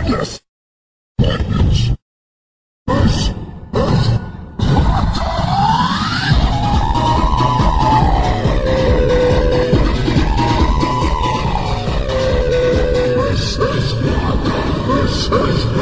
Madness! Madness! This is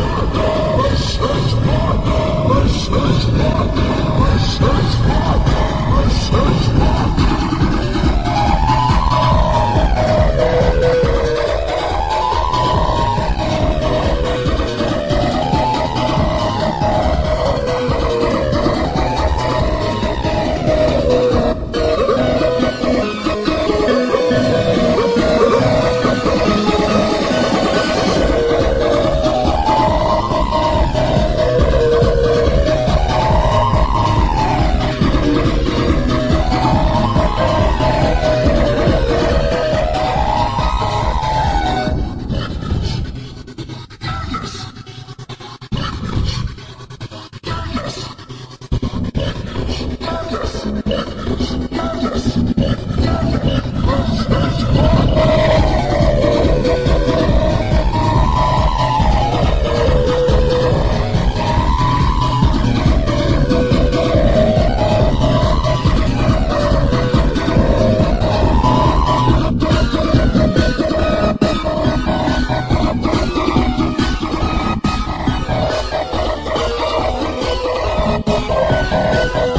Oh,